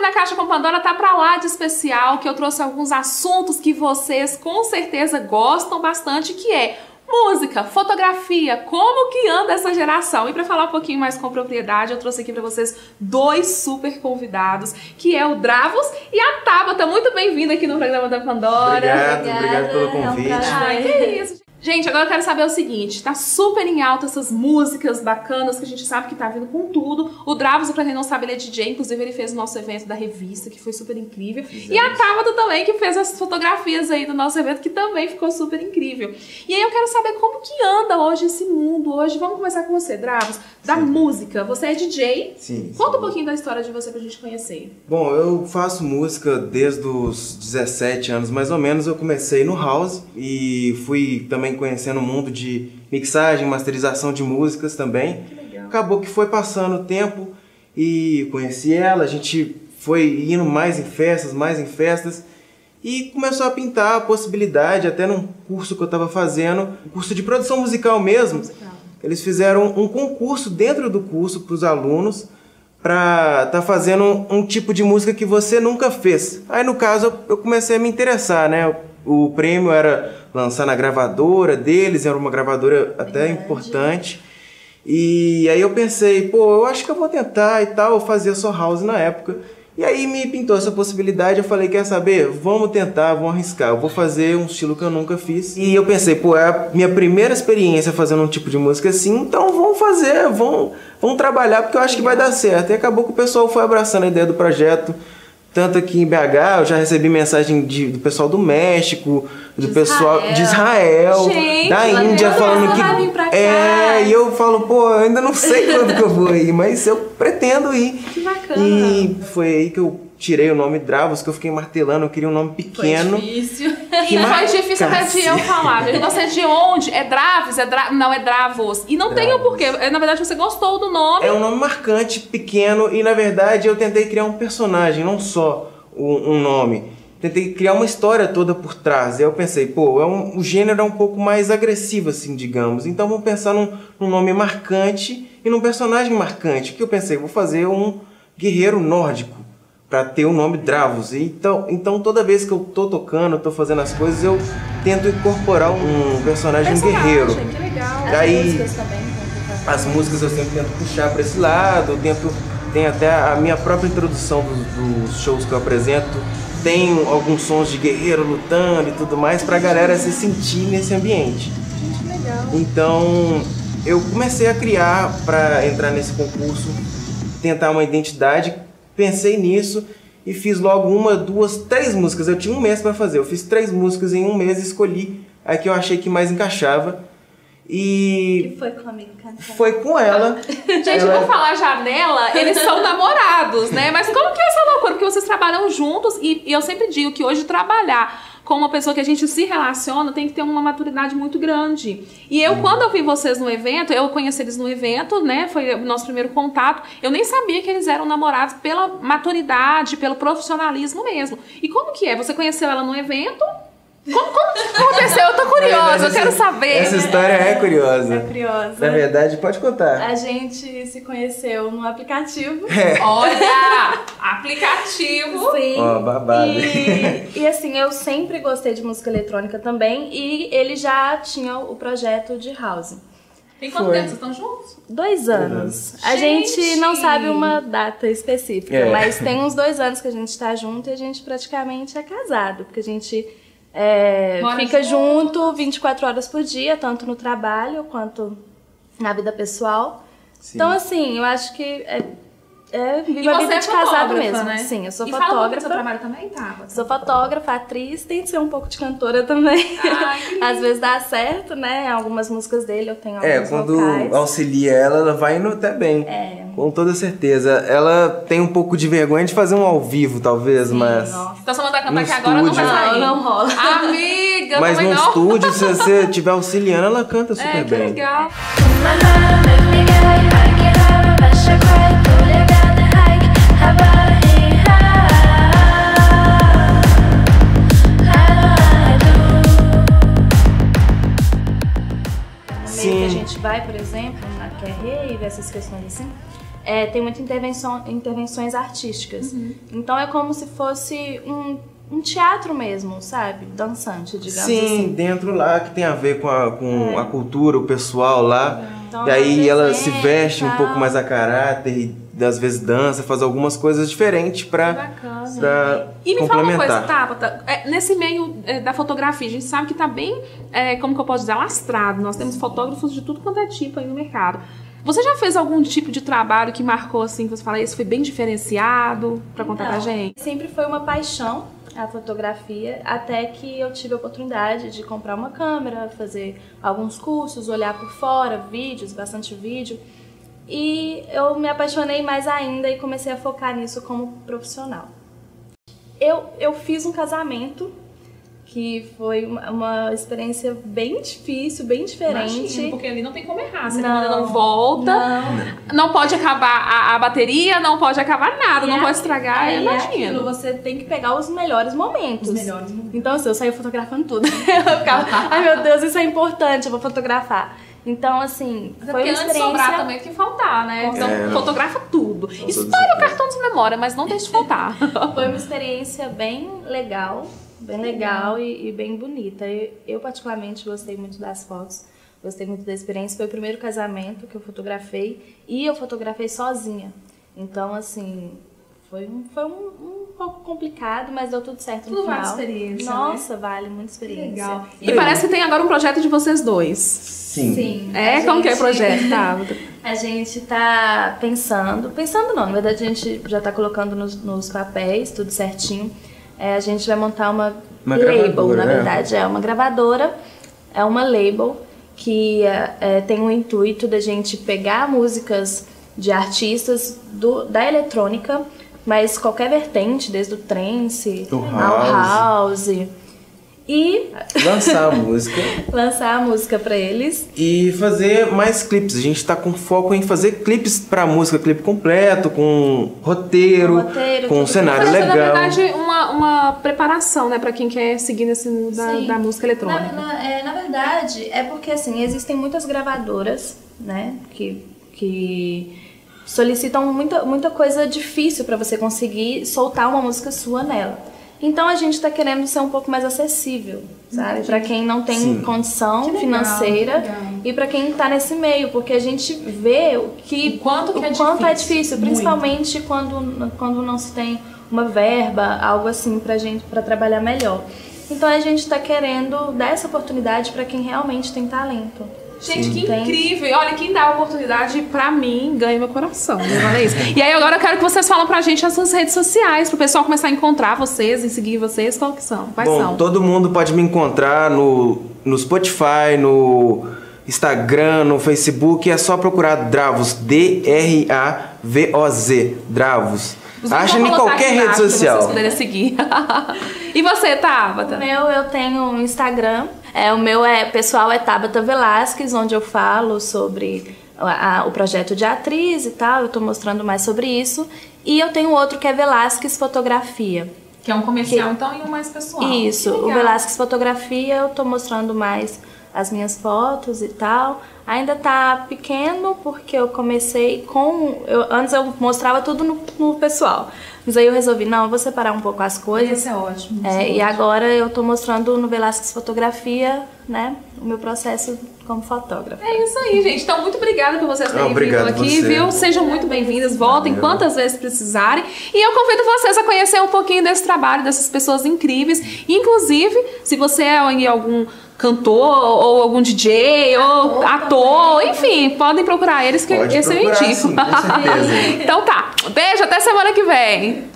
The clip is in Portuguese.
Abrindo a Caixa com Pandora tá pra lá de especial, que eu trouxe alguns assuntos que vocês com certeza gostam bastante, que é música, fotografia, como que anda essa geração. E para falar um pouquinho mais com propriedade, eu trouxe aqui para vocês dois super convidados, que é o Dravos e a Tabata. Muito bem-vinda aqui no programa da Pandora. Obrigado, obrigado pelo convite. É um Ai, que isso. Gente, agora eu quero saber o seguinte: tá super em alta essas músicas bacanas que a gente sabe que tá vindo com tudo. O Dravos, pra quem não sabe, ele é DJ, inclusive ele fez o nosso evento da revista, que foi super incrível. Fizemos. E a Tabata também, que fez as fotografias aí do nosso evento, que também ficou super incrível. E aí eu quero saber como que anda hoje esse mundo. Hoje, vamos começar com você, Dravos, da sim. música. Você é DJ. Sim. Conta sim. um pouquinho da história de você pra gente conhecer. Bom, eu faço música desde os 17 anos, mais ou menos. Eu comecei no house e fui também conhecendo o mundo de mixagem, masterização de músicas também. Que legal. Acabou que foi passando o tempo e conheci ela, a gente foi indo mais em festas, mais em festas e começou a pintar a possibilidade, até num curso que eu estava fazendo, um curso de produção musical mesmo. Musical. Eles fizeram um concurso dentro do curso para os alunos para estar tá fazendo um, um, tipo de música que você nunca fez. Aí no caso eu comecei a me interessar, né? O prêmio era lançar na gravadora deles, era uma gravadora até Verdade. importante. E aí eu pensei, pô, eu acho que eu vou tentar e tal, eu fazia só house na época. E aí me pintou essa possibilidade, eu falei, quer saber? Vamos tentar, vamos arriscar. Eu vou fazer um estilo que eu nunca fiz. E eu pensei, pô, é a minha primeira experiência fazendo um tipo de música assim, então vamos fazer, vamos, vamos trabalhar, porque eu acho que vai dar certo. E acabou que o pessoal foi abraçando a ideia do projeto. Tanto aqui em BH, eu já recebi mensagem de, do pessoal do México, do De pessoal Israel. de Israel, Gente, da Índia, falando que. cá. É, e eu falo, pô, eu ainda não sei quando que eu vou ir, mas eu pretendo ir. Que bacana. E foi aí que eu tirei o nome Dravos, que eu fiquei martelando, eu queria um nome pequeno. Foi difícil. E é mais até de marcasse. eu falar. Você é de onde? É Draves? É dra... Não, é Dravos. E não tem o Dravos. porquê. É, Na verdade, você gostou do nome. É um nome marcante, pequeno, e na verdade eu tentei criar um personagem, não só um, um nome. Tentei criar uma história toda por trás. E aí eu pensei, pô, é um, o gênero é um pouco mais agressivo, assim, digamos. Então vamos pensar num, num nome marcante e num personagem marcante. O que eu pensei? Vou fazer um guerreiro nórdico para ter o nome Dravos. E Então, então toda vez que eu tô tocando, tô fazendo as coisas, eu tento incorporar um personagem, Personagem, guerreiro. Que legal. As Aí- músicas As eu sempre tento puxar para esse lado, eu tento tem até a minha própria introdução dos, dos shows que eu apresento, tem alguns sons de guerreiro lutando e tudo mais pra galera se sentir nesse ambiente. Gente, legal. Então, eu comecei a criar para entrar nesse concurso, tentar uma identidade, pensei nisso e fiz logo uma, duas, três músicas. Eu tinha um mês para fazer. Eu fiz três músicas em um mês, escolhi a que eu achei que mais encaixava e E foi comigo cantando. foi com ela. Gente, Ela- vou falar já nela, eles são namorados, né? Mas como que é essa loucura? Porque vocês trabalham juntos e, e eu sempre digo que hoje trabalhar com uma pessoa que a gente se relaciona tem que ter uma maturidade muito grande. E eu, quando eu vi vocês no evento, eu conheci eles no evento, né? Foi o nosso primeiro contato. Eu nem sabia que eles eram namorados pela maturidade, pelo profissionalismo mesmo. E como que é? Você conheceu ela no evento? Como, como que aconteceu? Eu tô curiosa, eu quero saber. Essa história é curiosa. É curiosa. Na verdade, pode contar. A gente se conheceu no aplicativo. Olha! Aplicativo. Sim. Ó, babado. E, e assim, eu sempre gostei de música eletrônica também. E ele já tinha o projeto de house. Tem quanto Foi. tempo vocês estão juntos? Dois anos. A Gente! gente não sabe uma data específica, É. mas tem uns dois anos que a gente tá junto e a gente praticamente é casado. Porque a gente é, fica junto. junto 24 horas por dia, tanto no trabalho quanto na vida pessoal. Sim. Então, assim, eu acho que é, é E viva a vida é de casado mesmo. né? Sim, eu sou e Fala um fotógrafa. seu trabalho também, tá? Sou fotógrafa, atriz, tem de ser um pouco de cantora também. Ai, que Às vezes dá certo, né? Algumas músicas dele eu tenho É, quando vocais. auxilia ela, ela vai indo até bem. É. Com toda certeza. Ela tem um pouco de vergonha de fazer um ao vivo, talvez, mas. nossa. Então se eu mandar cantar No aqui agora, não vai sair. Não, não rola. Amiga, Mas no não. estúdio, se você estiver auxiliando, ela canta super É, que bem. legal. No meio que a Sim. gente vai, por exemplo, na QR e essas questões assim, é, tem muitas intervenção, intervenções artísticas. Uhum. Então é como se fosse um, um teatro mesmo, sabe? Dançante, digamos Sim, assim. dentro lá que tem a ver com a, com a cultura, o pessoal lá. Então, e aí ela se veste um pouco mais a caráter e às vezes dança, faz algumas coisas diferentes pra, pra E me fala uma coisa, complementar. Tabata, é, nesse meio é, da fotografia, a gente sabe que tá bem, é, como que eu posso dizer, alastrado. Nós temos fotógrafos de tudo quanto é tipo aí no mercado. Você já fez algum tipo de trabalho que marcou assim, que você fala, esse foi bem diferenciado, pra contar pra Então, gente? Sempre foi uma paixão a fotografia, até que eu tive a oportunidade de comprar uma câmera, fazer alguns cursos, olhar por fora, vídeos, bastante vídeo. E eu me apaixonei mais ainda e comecei a focar nisso como profissional. Eu, eu fiz um casamento que foi uma, experiência bem difícil, bem diferente. Imagino, porque ali não tem como errar. Você Não. não, volta, Não. não pode acabar a, a bateria, não pode acabar nada, não E pode é- estragar. é, e é imagino. você tem que pegar os melhores momentos. Os melhores momentos. Então, assim, eu saía fotografando tudo. eu ficava, ai meu Deus, isso é importante, eu vou fotografar. Então, assim, é foi uma antes sobrar experiência... também tem que faltar, né? Então É, fotografa tudo. Estoura o cartão de memória, mas não deixe de faltar. Foi uma experiência bem legal, bem legal e, e bem bonita. Eu, eu, particularmente, gostei muito das fotos, gostei muito da experiência. Foi o primeiro casamento que eu fotografei e eu fotografei sozinha. Então, assim, foi um, foi um, um pouco complicado, mas deu tudo certo no Tudo vale final. experiência, né? Nossa, vale muita experiência. E parece que tem agora um projeto de vocês dois. Sim. Sim. É? a Como que é o projeto, Tabata? A gente tá pensando, pensando não, na verdade a gente já tá colocando nos, nos papéis, tudo certinho. É, a gente vai montar uma, Uma label, gravadora, na é. verdade, é uma gravadora, é uma label que é, é, tem o intuito da gente pegar músicas de artistas do, da eletrônica, mas qualquer vertente, desde o trance O ao house, e Lançar a música lançar a música pra eles e fazer mais clipes. A gente tá com foco em fazer clipes pra música, clipe completo, com roteiro, Com roteiro, com um cenário Mas, legal. na verdade, uma, uma preparação, né, pra quem quer seguir nesse mundo da, da música eletrônica. Na, na- é, na verdade, é porque assim, existem muitas gravadoras, né, que, que solicitam muita, muita coisa difícil para você conseguir soltar uma música sua nela. Então a gente tá querendo ser um pouco mais acessível, sabe? Para quem não tem Sim. condição Que legal, financeira legal. e para quem tá nesse meio, porque a gente vê o que O quanto que é quanto é difícil, difícil, muito. principalmente quando quando não se tem uma verba, algo assim pra gente para trabalhar melhor. Então a gente tá querendo dar essa oportunidade para quem realmente tem talento. Gente, que Tem. incrível! Olha, quem dá a oportunidade pra mim ganha meu coração, né? Isso. E aí agora eu quero que vocês falem pra gente as suas redes sociais, pro pessoal começar a encontrar vocês e seguir vocês. Qual que são? Quais Bom, são? todo mundo pode me encontrar no, no Spotify, no Instagram, no Facebook. É só procurar Dravos, D-R-A-V-O-Z, Dravos. Os Acha em qualquer rede embaixo pra social. vocês poderem seguir. e você, Tabata? O meu eu tenho um Instagram. É, o meu é pessoal é Tabata Velasquez, onde eu falo sobre a- a- o projeto de atriz e tal. Eu tô mostrando mais sobre isso. E eu tenho outro que é Velasquez Fotografia. Que é um comercial, então, e um mais pessoal. Isso, Que o. Velasquez Fotografia eu tô mostrando mais as minhas fotos e tal. Ainda tá pequeno porque eu comecei com. eu- antes eu mostrava tudo no, no pessoal. Mas aí eu resolvi, não, eu vou separar um pouco as coisas. Esse é ótimo. É, e agora eu tô mostrando no Velasquez Fotografia, né, o meu processo como fotógrafa. É isso aí, gente. Então, muito obrigada por vocês terem obrigado vindo aqui, você. viu? Sejam muito bem-vindas, voltem quantas vezes precisarem. E eu convido vocês a conhecer um pouquinho desse trabalho, dessas pessoas incríveis. Inclusive, se você é aí algum cantor, ou algum DJ, ou ator, enfim, podem procurar eles que Pode esse eu indico. sim, com certeza. então tá. Beijo, até semana que vem.